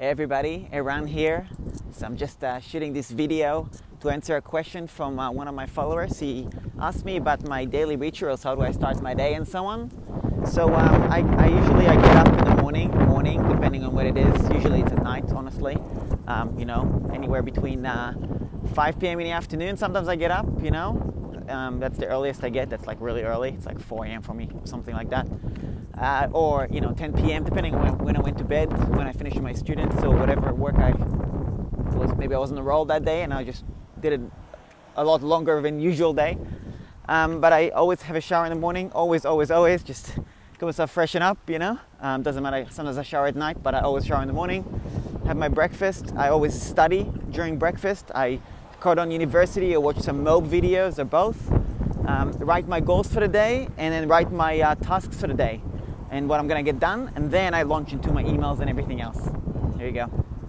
Hey everybody, Eran here. So I'm just uh, shooting this video to answer a question from uh, one of my followers. He asked me about my daily rituals, how do I start my day and so on. So um, I, I, usually I get up in the morning, morning depending on what it is. Usually it's at night, honestly. Um, you know, anywhere between uh, 5 p.m. in the afternoon. Sometimes I get up, you know. Um, that's the earliest I get. That's like really early. It's like 4 a.m. for me, something like that uh, or you know 10 p.m. depending on when, when, I went to bed, when I finished my students, or whatever work I was. Maybe I was on the roll that day, and I just did it a lot longer than usual day. Um, but I always have a shower in the morning. Always, always, always. Just get myself freshen up. You know, um, doesn't matter. Sometimes I shower at night, but I always shower in the morning. Have my breakfast. I always study during breakfast. I code on university or watch some MOOC videos or both. Um, write my goals for the day and then write my uh, tasks for the day and what I'm gonna get done, and then I launch into my emails and everything else. Here you go.